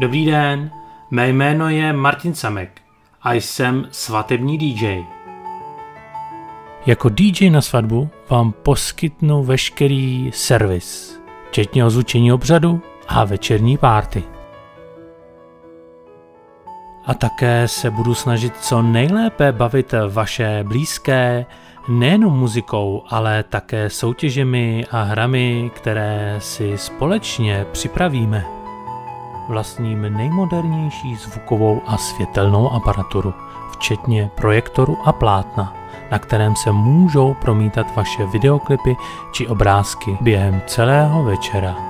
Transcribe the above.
Dobrý den, mé jméno je Martin Samek a jsem svatební DJ. Jako DJ na svatbu vám poskytnu veškerý servis, včetně ozvučení obřadu a večerní párty. A také se budu snažit co nejlépe bavit vaše blízké nejenom muzikou, ale také soutěžemi a hrami, které si společně připravíme. Vlastním nejmodernější zvukovou a světelnou aparaturu, včetně projektoru a plátna, na kterém se můžou promítat vaše videoklipy či obrázky během celého večera.